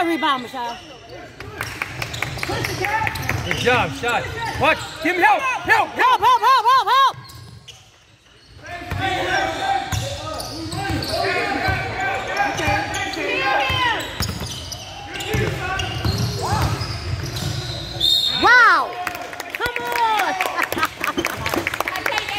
Good rebound, Michelle. Good job, shot. Watch. Give him Help, help, help, help, help.